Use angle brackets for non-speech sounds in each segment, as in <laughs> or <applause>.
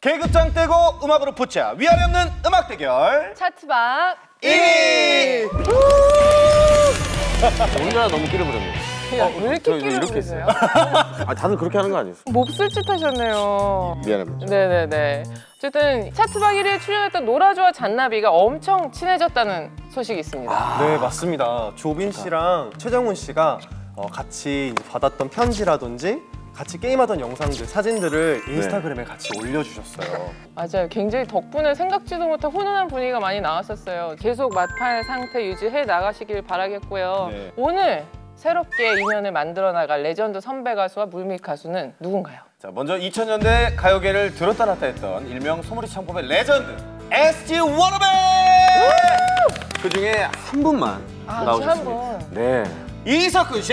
계급장 떼고 음악으로 붙자 위아래 없는 음악 대결 차트박 1위 혼자 너무 끼를 부렸네요. 야, 왜 이렇게 끼를 이렇게 부리세요? 아 다들 그렇게 하는 거 아니었어? 몹쓸 짓 하셨네요. 미안합니다. 네네네. 어쨌든 차트박 1위에 출연했던 노라조와 잔나비가 엄청 친해졌다는 소식이 있습니다. 네 맞습니다. 조빈 씨랑 최정훈 씨가 어, 같이 받았던 편지라든지 같이 게임하던 영상들, 사진들을 인스타그램에 같이 올려주셨어요. 맞아요. 굉장히 덕분에 생각지도 못한 훈훈한 분위기가 많이 나왔었어요. 계속 맞팔 상태 유지해 나가시길 바라겠고요. 네. 오늘 새롭게 인연을 만들어 나갈 레전드 선배 가수와 물밑 가수는 누군가요? 자 먼저 2000년대 가요계를 들었다 놨다 했던 일명 소머리 창법의 레전드 SG 워너비 그 중에 한 분만 아, 나오셨습니다 한 분. 네. 이석훈 씨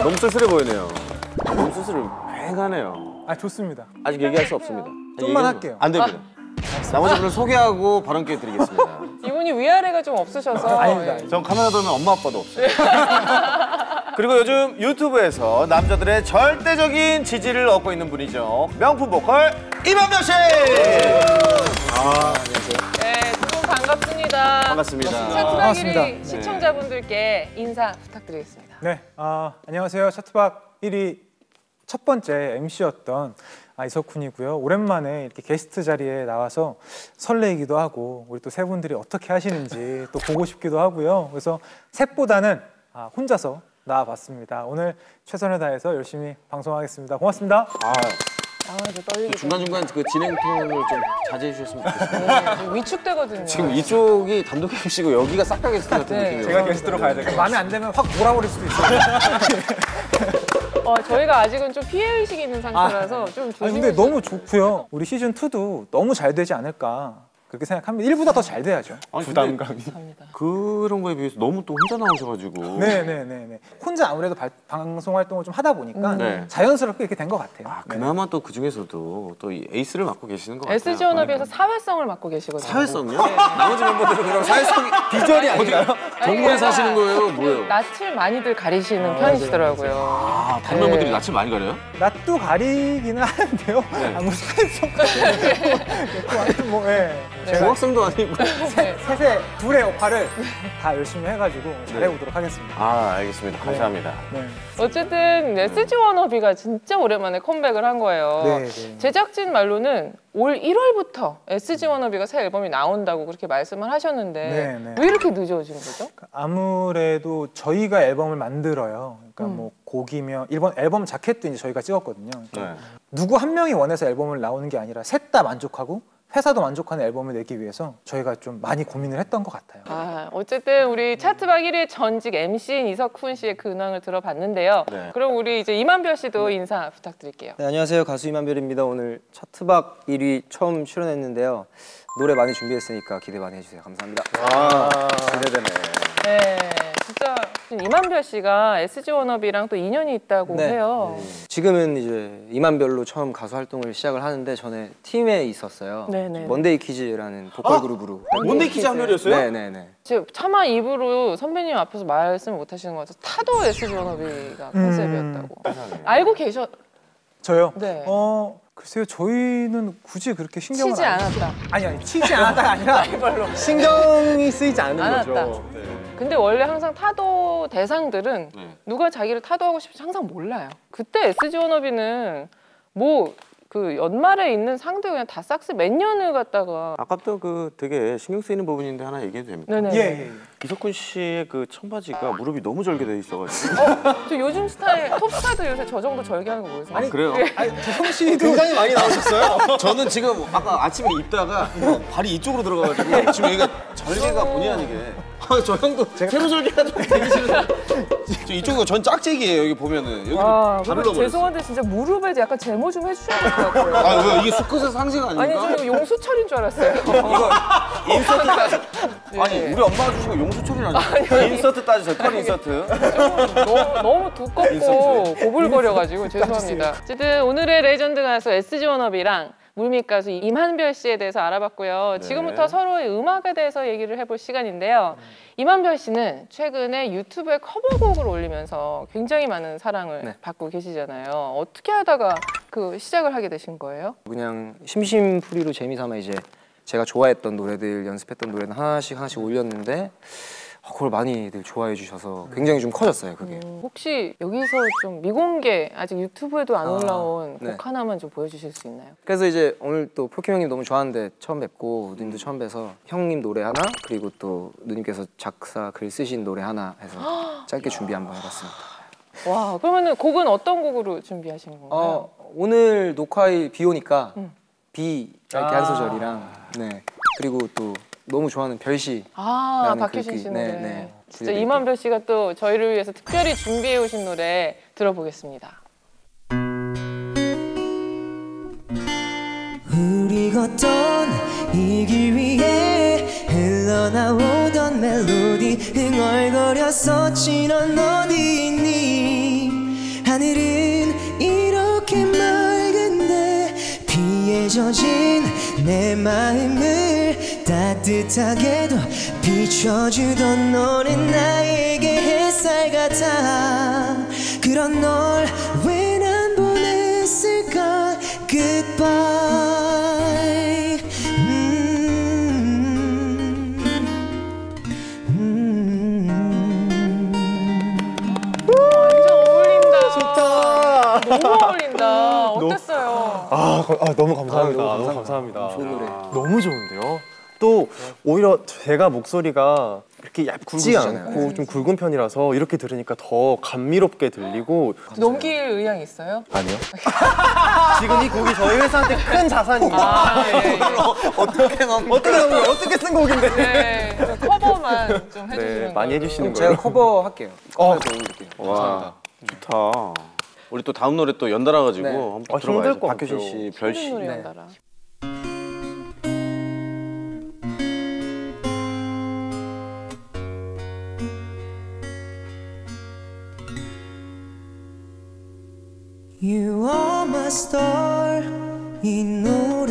너무 쓸쓸해 보이네요. 너무 쓸쓸해. 휑하네요. 아 좋습니다. 아직 얘기할 수 없습니다. 좀만 할게요. 안 됩니다. 나머지 분을 소개하고 발언 기회 드리겠습니다. 이분이 위아래가 좀 없으셔서 아닙니다. 예. 전 카메라 돌면 엄마 아빠도 없어요 <laughs> 그리고 요즘 유튜브에서 남자들의 절대적인 지지를 얻고 있는 분이죠 명품 보컬 이만명 씨 네, 두분 반갑습니다. 반갑습니다 차트박 반갑습니다. 1위 시청자분들께 인사 부탁드리겠습니다. 네, 아, 안녕하세요. 차트박 1위 첫 번째 MC였던 아, 이석훈이고요. 오랜만에 이렇게 게스트 자리에 나와서 설레이기도 하고 우리 또 세 분들이 어떻게 하시는지 또 보고 싶기도 하고요. 그래서 셋보다는 아, 혼자서 나와봤습니다. 오늘 최선을 다해서 열심히 방송하겠습니다. 고맙습니다. 아, 아, 저 떨리게 중간중간 그 진행 톤을 좀 자제해 주셨으면 좋겠습니다. 되네. 좀 위축되거든요. 지금 이쪽이 단독 MC고 여기가 싹다 게스트 같은 네. 느낌이에요. 제가 게스트로 가야 될것 같아요. 마음에 안 들면 확 몰아버릴 수도 있어요. <laughs> 어, 저희가 아직은 좀 피해 의식이 있는 상태라서 좀 아니 조심히. 근데 너무 좋고요. 우리 시즌 2도 너무 잘 되지 않을까 그렇게 생각합니다. 1보다 더 잘 돼야죠. 아니, 부담감이. 그런 거에 비해서 너무 또 혼자 나오셔가지고. 네네네네. 혼자 아무래도 발- 방송 활동을 좀 하다 보니까 네. 자연스럽게 이렇게 된 것 같아요. 아, 네. 그나마 또그 중에서도 또이 에이스를 맡고 계시는 것 같아요. SG 워너비에서 사회성을 맡고 계시거든요. 사회성요? 나머지 멤버들은 그럼 사회성이 <laughs> 비전이 아닌가요? <laughs> 동물에 사시는 거예요? 뭐예요? 낯을 많이들 가리시는 편이시더라고요. 아, 다른 네. 멤버들이 낯을 많이 가려요? 낯도 가리기는 하는데요. 네. 아무 사회성까지 <laughs> 뭐 예. 제가 중학생도 아니고. 세- 셋의 둘의 역할을 다 열심히 해가지고 잘해보도록 하겠습니다. 아, 알겠습니다. 감사합니다. 네. 어쨌든 SG 워너비가 진짜 오랜만에 컴백을 한 거예요. 네, 네. 제작진 말로는 올 1월부터 SG 워너비가 새 앨범이 나온다고 그렇게 말씀을 하셨는데 네, 네. 왜 이렇게 늦어진 거죠? 아무래도 저희가 앨범을 만들어요. 그러니까 음. 뭐 곡이며 일본 앨범 자켓도 이제 저희가 찍었거든요. 그러니까 네. 누구 한 명이 원해서 앨범을 나오는 게 아니라 셋 다 만족하고 회사도 만족하는 앨범을 내기 위해서 저희가 좀 많이 고민을 했던 것 같아요. 아, 어쨌든 우리 차트박 1위 전직 MC인 이석훈 씨의 근황을 들어봤는데요. 네. 그럼 우리 이제 이만별 씨도 인사 부탁드릴게요. 네, 안녕하세요 가수 이만별입니다. 오늘 차트박 1위 처음 출연했는데요. 노래 많이 준비했으니까 기대 많이 해주세요. 감사합니다. 아, 기대되네. 네, 진짜 이만별 씨가 SG 워너비랑 또 인연이 있다고 네. 해요. 지금은 이제 임한별로 처음 가수 활동을 시작을 하는데 전에 팀에 있었어요. 네네. 먼데이 키즈라는 보컬 그룹으로. 먼데이 키즈 한별이었어요? 네네네. 지금 차마 입으로 선배님 앞에서 말씀 못 하시는 것 같아서 타도 SG 워너비가 컨셉이었다고. 알고 계셨... 저요? 네. 어 글쎄요 저희는 굳이 그렇게 신경을 치지 안- 않았다. 아니 아니 치지 않았다가 아니라 <laughs> 신경이 쓰이지 않은 않았다. 거죠. 근데 원래 항상 타도 대상들은 네. 누가 자기를 타도하고 싶은지 항상 몰라요. 그때 SG 워너비는 뭐 그 연말에 있는 상대 그냥 다 싹스 몇 년을 갖다가 아까부터 그 되게 신경 쓰이는 부분인데 하나 얘기해도 됩니까? 네네. 예, 예, 예. 이석훈 씨의 그 청바지가 무릎이 너무 절개돼 있어가지고. 저 요즘 스타일 톱스타도 요새 저 정도 절개하는 거 모르세요? 아, 그래요? 아니 형 씨도 굉장히 많이 나오셨어요. 저는 지금 아까 아침에 입다가 어, 발이 이쪽으로 들어가가지고 지금 여기가 절개가 본의 아니게 아, 저 형도 세로 절개가 좀 되기 싫어서 저 이쪽은 전 짝짝이에요 여기 보면은 여기 아, 다 그럼 눌러버렸어요 죄송한데 진짜 무릎에 약간 제모 좀 해주셔야 될 것 같아요. 아 왜, 이게 수컷의 상징 아니 아닙니까? 저 용수철인 줄 알았어요. <laughs> 인서트 따주 아니 예. 우리 엄마가 주신 거 용수철이라니까 인서트 따주세요 털 인서트 너무, 너무 두껍고 고불거려가지고 죄송합니다. 어쨌든 오늘의 레전드 가수 SG 워너비랑 물밑 가수 임한별 씨에 대해서 알아봤고요. 지금부터 서로의 음악에 대해서 얘기를 해볼 시간인데요. 임한별 씨는 최근에 유튜브에 커버곡을 올리면서 굉장히 많은 사랑을 네. 받고 계시잖아요. 어떻게 하다가 그 시작을 하게 되신 거예요? 그냥 심심풀이로 재미삼아 이제 제가 좋아했던 노래들 연습했던 노래는 하나씩 하나씩 올렸는데 어, 그걸 많이들 좋아해 주셔서 굉장히 좀 커졌어요 그게. 음, 혹시 여기서 좀 미공개 아직 유튜브에도 안 아, 올라온 네. 곡 하나만 좀 보여주실 수 있나요? 그래서 이제 오늘 또 포키 형님 너무 좋아하는데 처음 뵙고 누님도 처음 뵈서 형님 노래 하나 그리고 또 누님께서 작사 글 쓰신 노래 하나 해서 <gasps> 짧게 준비 한번 해봤습니다. 와 그러면은 곡은 어떤 곡으로 준비하신 건가요? 어, 오늘 녹화일 비 오니까 음. 비 짧게 한 소절이랑 네 그리고 또 너무 좋아하는 별시 아 박효신 그- 씨 그- 노래. 네, 네. 진짜. 이만별 씨가 또 저희를 위해서 특별히 준비해 오신 노래 들어보겠습니다. 우리 걷던 이 길 위에 흘러나오던 멜로디 흥얼거렸었지 넌 어디 있니 하늘은 이렇게 맑은데 비에 젖은 내 마음을 따뜻하게도 비춰주던 너는 나에게 햇살 같아 그런 널 왜 난 보냈을까 goodbye 음, 음. 완전 어울린다. 좋다. 너무 어울린다. 어땠어요? 아, 거- 아, 너무 감사합니다. 아, 너무 너무 감사합니다. 좋은 노래. 너무 좋은데요. 또 오히려 제가 목소리가 이렇게 얇지 굵으시잖아요. 않고 좀 굵은 편이라서 이렇게 들으니까 더 감미롭게 들리고 넘길 의향 있어요? 아니요. <laughs> 지금 이 곡이 저희 회사한테 큰 자산이에요. 아, 네. 어떻게 넘 어떻게 넘 어떻게 쓴 곡인데? 네. 그 커버만 좀 해주시는 네, 많이. 해주시는 제가 거예요. 커버할게요. 어. 커버 올릴게요. 와 좋다. 우리 또 다음 노래 또 연달아 가지고 네. 한번 아, 들어봐야죠. 박효신. 씨 노래 네. 연달아. You are my star. 이노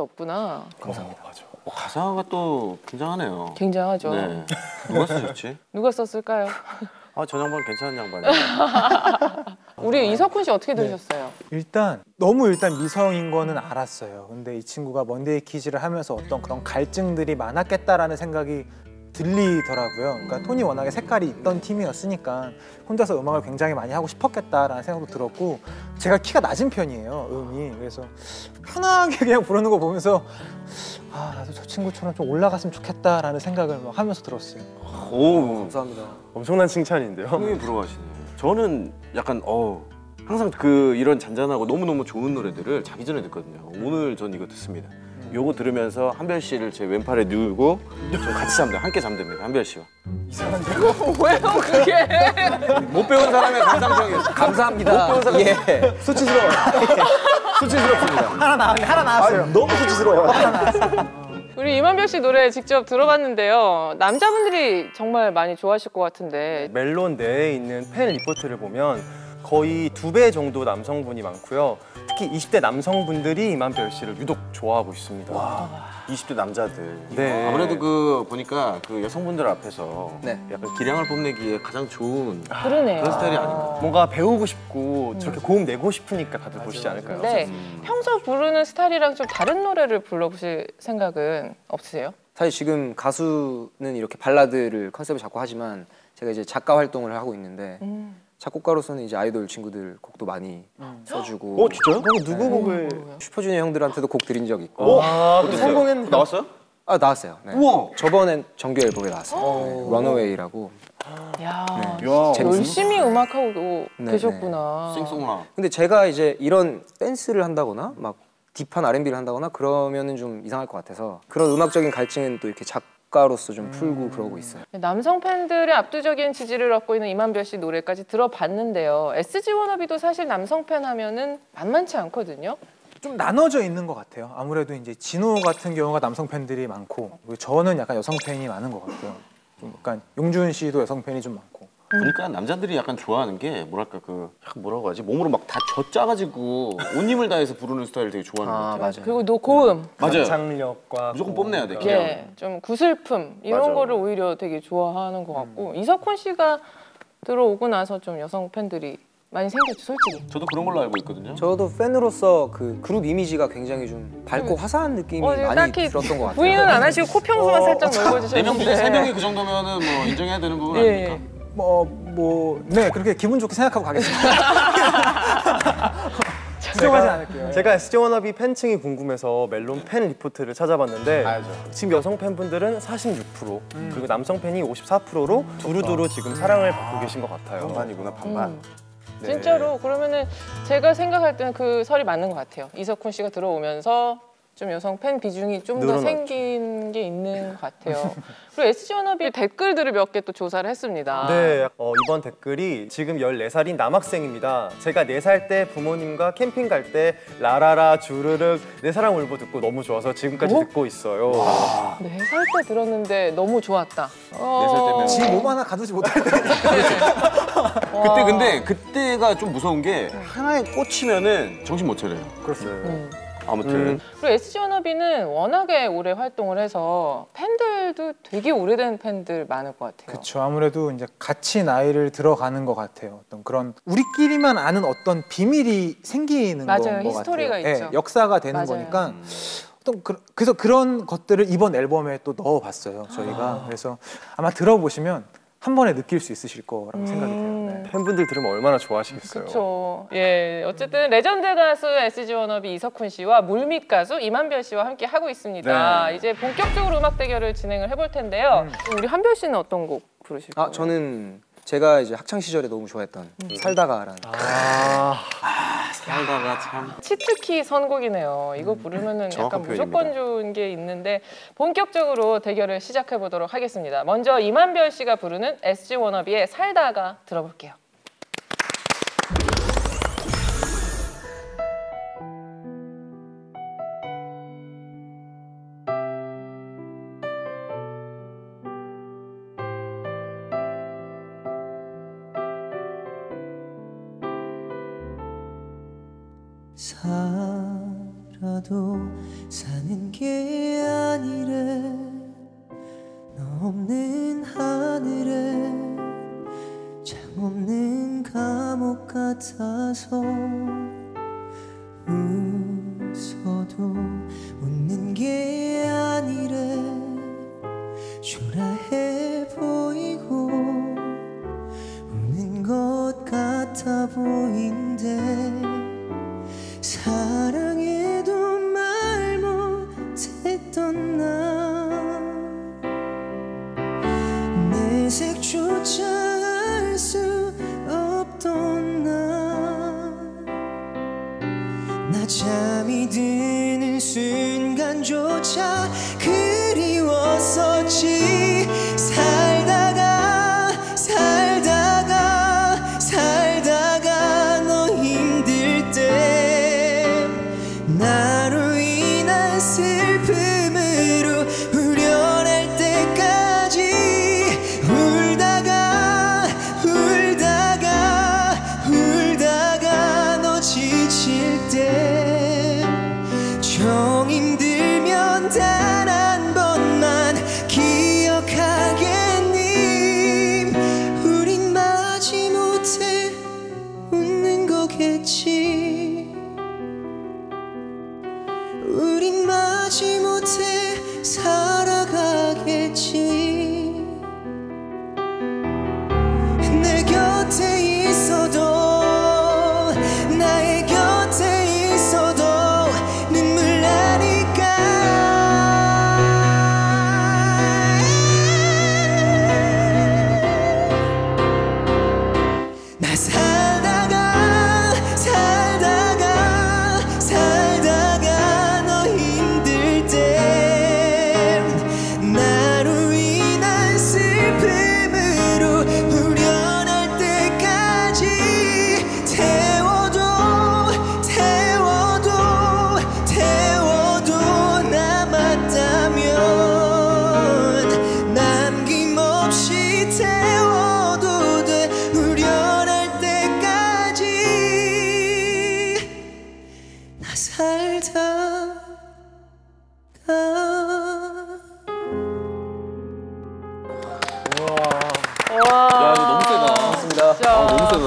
진짜 없구나. 어, 가사가 또 굉장하네요. 굉장하죠. 네. 누가 쓰셨지? <laughs> 누가 썼을까요? <laughs> 아, 저 양반 괜찮은 양반이에요. <laughs> 우리 이석훈 씨 어떻게 들으셨어요? 일단 너무 일단 미성인 거는 알았어요. 근데 이 친구가 먼데이 키즈를 하면서 어떤 그런 갈증들이 많았겠다라는 생각이 들리더라고요. 그러니까 톤이 워낙에 색깔이 있던 팀이었으니까 혼자서 음악을 굉장히 많이 하고 싶었겠다라는 생각도 들었고 제가 키가 낮은 편이에요, 음이. 그래서 편하게 <laughs> 그냥 부르는 거 보면서 아 나도 저 친구처럼 좀 올라갔으면 좋겠다라는 생각을 막 하면서 들었어요. 오, 감사합니다. 엄청난 칭찬인데요. 형님이 부러워하시네요. 저는 약간 어 항상 그 이런 잔잔하고 너무 너무 좋은 노래들을 자기 전에 듣거든요. 오늘 전 이거 듣습니다. 요거 들으면서 한별 씨를 제 왼팔에 누우고 좀 같이 잠들 함께 잠듭니다. 한별 씨와. 왜요 그게? <laughs> 못 배운 사람의 감상적이에요. 감사합니다. 못 배운 사람. 예. 수치스러워. <laughs> 수치스럽습니다. 하나 나 하나 나왔어요. 너무 수치스러워. 우리 이만별 씨 노래 직접 들어봤는데요. 남자분들이 정말 많이 좋아하실 것 같은데 멜론 내에 있는 팬 리포트를 보면 거의 두 배 정도 남성분이 많고요. 특히 20대 남성분들이 이만별 씨를 유독 좋아하고 있습니다. 20대 남자들. 네. 아무래도 그 보니까 그 여성분들 앞에서 네. 약간 기량을 뽐내기에 가장 좋은 그러네요. 그런 스타일이 아닌가. 뭔가 배우고 싶고 저렇게 고음 내고 싶으니까 다들 보시지 않을까요? 네. 평소 부르는 스타일이랑 좀 다른 노래를 불러보실 생각은 없으세요? 사실 지금 가수는 이렇게 발라드를 컨셉을 잡고 하지만 제가 이제 작가 활동을 하고 있는데 음. 작곡가로서는 이제 아이돌 친구들 곡도 많이 써주고 어 진짜요? 누구 곡을 슈퍼주니어 형들한테도 곡 드린 적 있고 아, 또 성공했는데 나왔어요? 아 나왔어요. 네. 우와. 저번엔 정규 앨범에 나왔어요. 네. Runaway라고. 야, 야. 재밌- 열심히 음악하고 네, 계셨구나. 싱송라. 근데 제가 이제 이런 댄스를 한다거나 막 deep한 R&B를 한다거나 그러면은 좀 이상할 것 같아서 그런 음악적인 갈증은 또 이렇게 작가로서 좀 풀고 그러고 있어요. 남성 팬들의 압도적인 지지를 얻고 있는 임한별 씨 노래까지 들어봤는데요. SG 워너비도 사실 남성 팬 하면은 만만치 않거든요. 좀 나눠져 있는 것 같아요. 아무래도 이제 진호 같은 경우가 남성 팬들이 많고 저는 약간 여성 팬이 많은 것 같고요. 좀 약간 용준 씨도 여성 팬이 좀 많고. 보니까 남자들이 약간 좋아하는 게 뭐랄까 그 뭐라고 하지 몸으로 막 다 쥐어짜가지고 온 힘을 다해서 부르는 스타일 되게 좋아하는 것아 같아요. 맞아요. 그리고 노 고음, 맞아요. 창력과 무조건 뽐내야 돼. 예, 좀 구슬픔 이런 맞아. 거를 오히려 되게 좋아하는 것 같고 이석훈 씨가 들어오고 나서 좀 여성 팬들이 많이 생겼죠, 솔직히. 저도 그런 걸로 알고 있거든요. 저도 팬으로서 그 그룹 이미지가 굉장히 좀 밝고 화사한 느낌이 어, 많이 탁해졌던 것 같아요. 부인은 안 하시고 코 평수만 살짝 네명 중에 넓어지셨는데. 세 명이 그 정도면 은 뭐 인정해야 되는 부분 예, 아닙니까? 예. 뭐뭐네 그렇게 기분 좋게 생각하고 가겠습니다. <laughs> 부정하지 않을게요. 제가 SG 워너비 팬층이 궁금해서 멜론 팬 리포트를 찾아봤는데 알죠. 지금 여성 팬분들은 46% 그리고 남성 팬이 54%로 두루두루 지금 사랑을 받고 계신 것 같아요. 반반이구나 반반. 음. 네. 진짜로 그러면은 제가 생각할 때는 그 설이 맞는 것 같아요. 이석훈 씨가 들어오면서 좀 여성 팬 비중이 좀 더. 생긴 게 있는 것 같아요. 그리고 SG 워너비 댓글들을 몇 개 또 조사를 했습니다. 네, 어, 이번 댓글이 지금 14살인 남학생입니다. 제가 4살 때 부모님과 캠핑 갈 때 라라라 주르륵 내 사랑 울보 듣고 너무 좋아서 지금까지 어? 듣고 있어요. 네살때 들었는데 너무 좋았다. 어... 네살 때면 지몸 하나 가두지 못할 때. <laughs> 그때 근데 그때가 좀 무서운 게 하나에 꽂히면은 정신 못 차려요. 그렇습니다. 음. 아무튼 그리고 SG 워너비는 워낙에 오래 활동을 해서 팬들도 되게 오래된 팬들 많을 것 같아요. 그렇죠. 아무래도 이제 같이 나이를 들어가는 것 같아요. 어떤 그런 우리끼리만 아는 어떤 비밀이 생기는 맞아요. 것 히스토리가 같아요. 있죠. 예, 역사가 되는 맞아요. 거니까 어떤 그, 래서 그런 것들을 이번 앨범에 또 넣어봤어요. 저희가 그래서 아마 들어보시면 한 번에 느낄 수 있으실 거라고 생각이 돼요. 네. 팬분들 들으면 얼마나 좋아하시겠어요. 그렇죠. 예, 어쨌든 레전드 가수 SG 워너비 이석훈 씨와 물밑 가수 임한별 씨와 함께 하고 있습니다. 네. 이제 본격적으로 음악 대결을 진행을 해볼 텐데요. 우리 한별 씨는 어떤 곡 부르실 거예요? 아 저는 제가 이제 학창 시절에 너무 좋아했던 살다가라는 아, 살다가 참 cheat key 선곡이네요. 이거 부르면은 약간 무조건. 좋은 게 있는데 본격적으로 대결을 시작해 보도록 하겠습니다. 먼저 이만별 씨가 부르는 SG 워너비의 살다가 들어볼게요. 같 인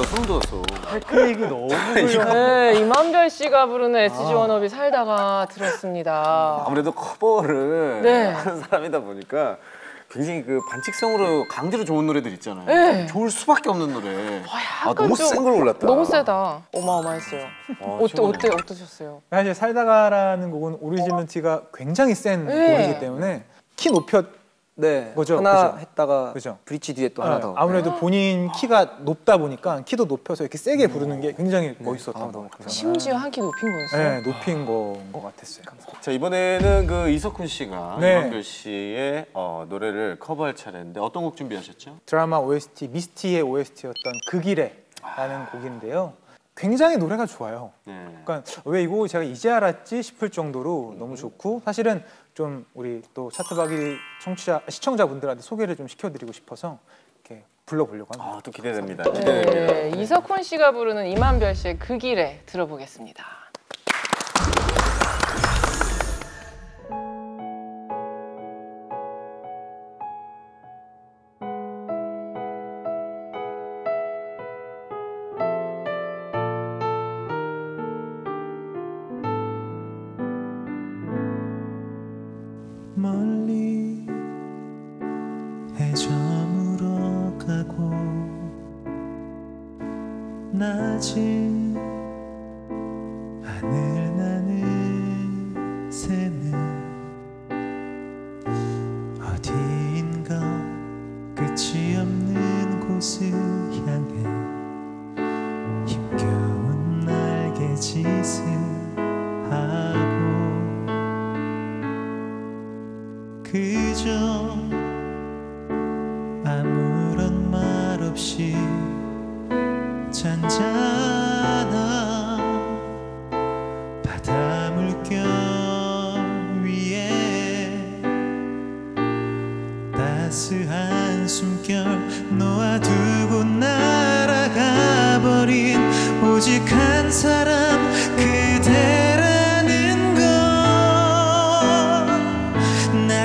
소름 돋았어. 그 얘기 너무 네, 임한별 씨가 부르는 SG 워너비 살다가 들었습니다. 아무래도 커버를 네. 하는 사람이다 보니까 굉장히 그 반칙성으로 강제로 좋은 노래들 있잖아요. 네. 좋을 수밖에 없는 노래. 아, 약간 너무 좀- 센걸 골랐다. 너무 세다. 어마어마했어요. 어, 어때. 어때 어떠셨어요? 사실 살다가라는 곡은 originality가 굉장히 센 네. 곡이기 때문에 키 높여 네. 그죠, 하나 그죠. 했다가 그죠. 브릿지 뒤에 또 하나 더. 아무래도 본인 키가 높다 보니까 키도 높여서 이렇게 세게 부르는 게 굉장히 멋있었던 아, 같아요. 심지어 한 키 높인 거였어요. 네, 높인 거인 것 같았어요. 자 이번에는 그 이석훈 씨가 네. 이만별 씨의 어, 노래를 커버할 차례인데 어떤 곡 준비하셨죠? 드라마 OST 미스티의 OST였던 그 길에라는 곡인데요. 굉장히 노래가 좋아요. 네. 그러니까 왜이 곡을 제가 이제 알았지 싶을 정도로 너무 좋고 사실은 좀 우리 또 차트박이 청취자 시청자분들한테 소개를 좀 시켜드리고 싶어서 이렇게 불러보려고 합니다. 아, 또 기대됩니다. 기대됩니다. 네, 이석훈 씨가 부르는 이만별 씨의 그 길에 들어보겠습니다.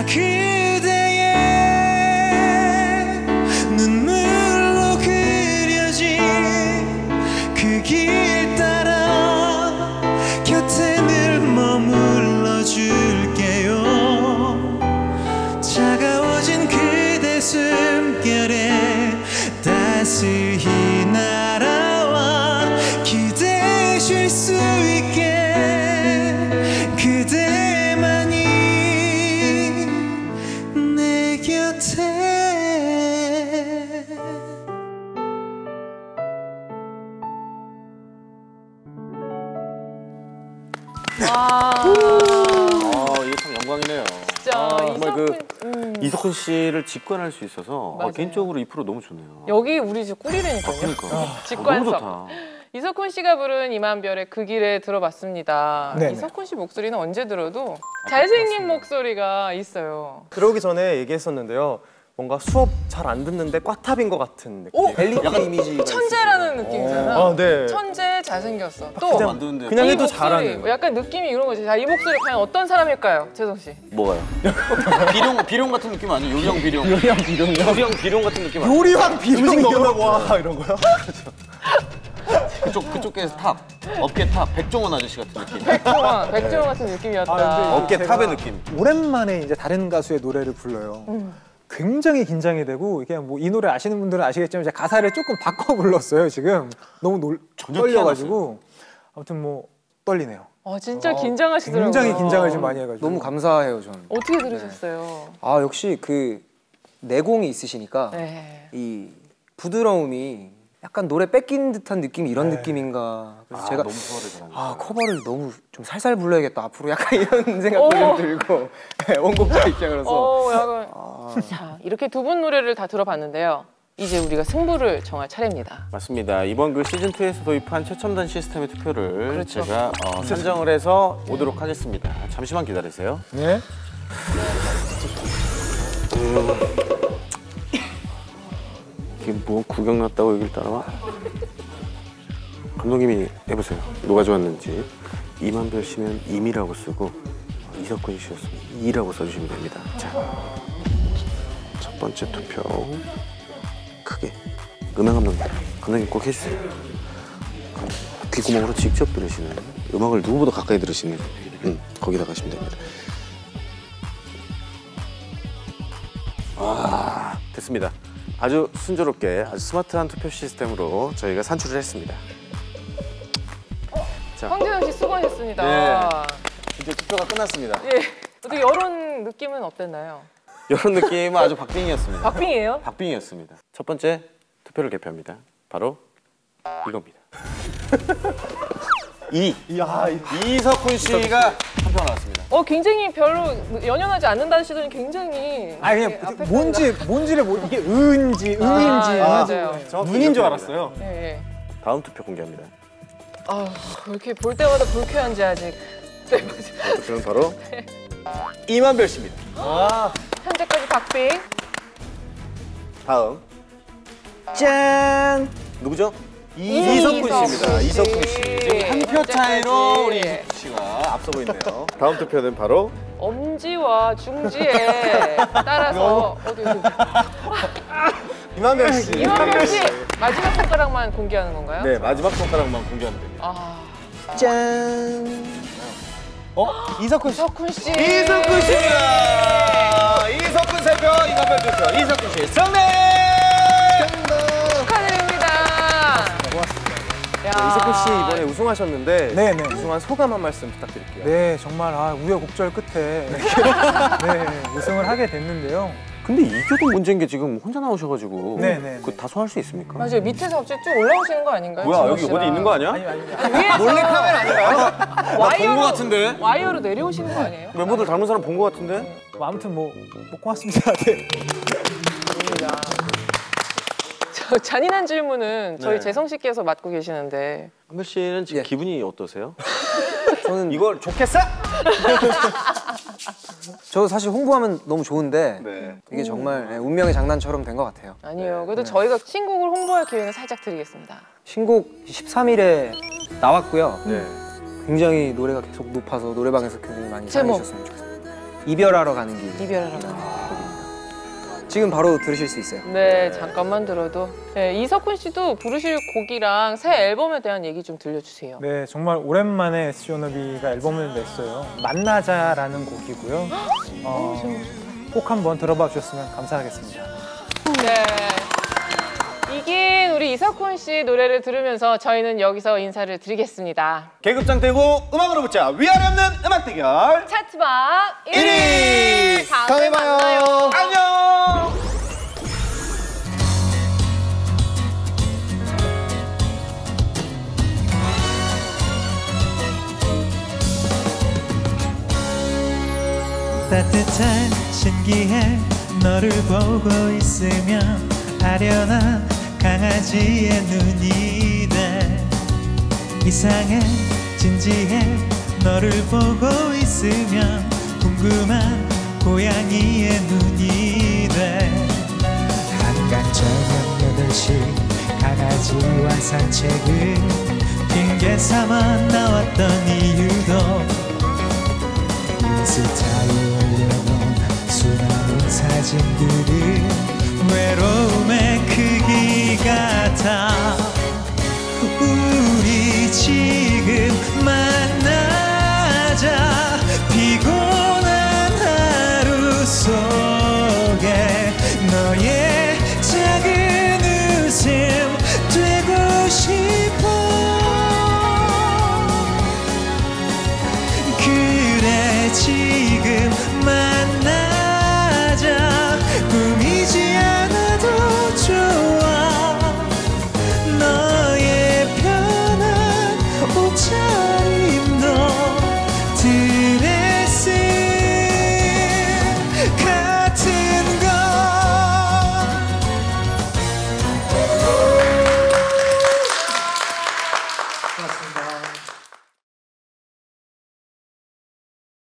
걸 음. 이석훈 씨를 직관할 수 있어서 아, 맞아요. 개인적으로 이 프로 너무 좋네요. 여기 우리 집 꿀이라니까요. 그러니까 <laughs> 어, 너무 직관석. 좋다. 이석훈 씨가 부른 이만별의 그 길에 들어봤습니다. 네네. 이석훈 씨 목소리는 언제 들어도 잘생긴 목소리가 있어요. 들어오기 전에 얘기했었는데요. 뭔가 수업 잘 안 듣는데 꽈탑인 것 같은 느낌. 오! 엘리트 이미지가 천재라는 느낌이잖아. 아, 네. 천재, 잘생겼어. 또 만드는데 그냥 이 해도 잘하는. 뭐 약간 느낌이 이런 거지. 자, 이 목소리 과연 어떤 사람일까요, 재성 씨? 뭐가요? <laughs> 비룡 비룡 같은 느낌 아니에요? 요리형 비룡. 요리형 비룡이요? 요리형 비룡 같은 느낌 아니에요? 요리왕 비빔 먹으라고 와 이런 거요? <laughs> 그쪽 그쪽에서 탑 업계 탑 백종원 아저씨 같은 느낌. 백종원, 백종원 같은 느낌이었다. 아, 어깨 탑의 느낌. 오랜만에 이제 다른 가수의 노래를 불러요. 굉장히 긴장이 되고 이게 뭐 이 노래 아시는 분들은 아시겠지만 제가 가사를 조금 바꿔 불렀어요. 지금 너무 놀, 전혀 떨려가지고 아무튼 뭐 떨리네요. 어, 진짜 긴장하시더라고요. 굉장히 긴장을 좀 많이 해가지고 너무 감사해요 저는. 어떻게 들으셨어요? 아 역시 그 내공이 있으시니까 네. 이 부드러움이 약간 노래 뺏긴 듯한 느낌이 이런 느낌인가. 그래서 제가 너무. 아 커버를 너무 좀 살살 불러야겠다 앞으로 약간 이런 <laughs> 생각도 좀 오. 들고 원곡자 입장으로서 <laughs> 어, 약간. 자, 이렇게 두 분 노래를 다 들어봤는데요. 이제 우리가 승부를 정할 차례입니다. 맞습니다. 이번 그 시즌 2에서 도입한 최첨단 시스템의 투표를 그렇죠. 제가 어, 선정을 해서 오도록 하겠습니다. 잠시만 기다리세요. 네. 이게 뭐 구경 났다고 여길 따라와? 감독님이 해보세요. 뭐가 좋았는지. 이만별 씨면 임이라고 쓰고 이석훈 씨였으면 이라고 써주시면 됩니다. 자, 첫 번째 투표 크게 음악 감독님, 감독님 꼭 해주세요. 귓구멍으로 직접 들으시는 음악을 누구보다 가까이 들으시는 음, 거기다 가시면 됩니다. 아, 됐습니다. 아주 순조롭게 아주 스마트한 투표 시스템으로 저희가 산출을 했습니다. 황재성 씨 수고하셨습니다. 네. 이제 투표가 끝났습니다. 예. 어떻게 여론 느낌은 어땠나요? 이런 느낌은 아주 박빙이었습니다. 박빙이에요? 박빙이었습니다. 첫 번째 투표를 개표합니다. 바로 이겁니다. <laughs> 이 야, 이석훈 씨가 한 표 나왔습니다. 어, 굉장히 별로 연연하지 않는다는 시도는 굉장히. 아 그냥 앞에 뭔지 뭔지를 모 이게 은지 은인지 아. 맞아요. 눈인 줄 알았어요. 예, 예. 다음 투표 공개합니다. 아, 왜 이렇게 볼 때마다 불쾌한지 아직. <laughs> 네, 맞아요. 투표는 바로 이만별 씨입니다. 현재까지 박빙. 다음 짠 누구죠? 이석훈 씨입니다. 이석훈 씨. 지금 한 표 차이로 우리 이석훈 씨가 앞서고 있네요. <laughs> 다음 투표는 바로 엄지와 중지에 <laughs> 따라서 어디 어디 <laughs> 이만별 씨. 이만별 씨 마지막 손가락만 공개하는 건가요? 네 마지막 손가락만 공개하면 됩니다. 아 어? 이석훈 씨. 석훈 씨. 이석훈 씨입니다. 씨 승리. 축하드립니다. 고맙습니다. 야. 이석훈 씨 이번에 우승하셨는데 네, 네. 우승한 소감 한 말씀 부탁드릴게요. 네 정말 아, 우여곡절 끝에 이렇게 <laughs> 네, 우승을 하게 됐는데요. 근데 이겨도 문제인 게 지금 혼자 나오셔가지고 네, 네, 그 네. 다소 할 수 있습니까? 맞아요. 밑에서 갑자기 쭉 올라오시는 거 아닌가요? 뭐야 여기. 어디 있는 거 아니야? 아니 아니 위에서 몰래 카메라 아닌가요? 와이어로 본거 같은데? 와이어로 내려오시는 거 아니에요? 멤버들 닮은 사람 본 거 같은데? 뭐 아무튼 뭐, 뭐 고맙습니다. <laughs> 네. 아닙니다. 저 잔인한 질문은 저희 네. 재성 씨께서 맡고 계시는데 한별 씨는 지금 예. 기분이 어떠세요? <laughs> 저는 이걸 좋겠어? <laughs> 저 사실 홍보하면 너무 좋은데 네. 이게 정말 네, 운명의 장난처럼 된 것 같아요. 아니요. 그래도 저희가 신곡을 홍보할 기회는 살짝 드리겠습니다. 신곡 13일에 나왔고요. 네. 굉장히 노래가 계속 높아서 노래방에서 굉장히 많이 제목. 사랑해 주셨으면 좋겠습니다. 이별하러 가는 길. 이별하러 가는 지금 바로 들으실 수 있어요. 네, 잠깐만 들어도. 네, 이석훈 씨도 부르실 곡이랑 새 앨범에 대한 얘기 좀 들려주세요. 네, 정말 오랜만에 SG워너비가 앨범을 냈어요. 만나자라는 곡이고요. 어, 꼭 한번 들어봐 주셨으면 감사하겠습니다. 네. 이긴 우리 이석훈 씨 노래를 들으면서 저희는 여기서 인사를 드리겠습니다. 계급장 떼고 음악으로 붙자 위아래 없는 음악 대결 차트박 1위! 일 위! 다음에 만나요. 안녕. 따뜻한 신기해 너를 보고 있으면 아련한 강아지의 눈이네. 이상해 진지해. 너를 보고 있으면 궁금한 고양이의 눈이네. 한강 저녁 8시 강아지와 산책을 핑계 삼아 나왔던 이유도 인스타에 올려놓은 수많은 사진들을 외로움의 크기가 다 우리 지금 말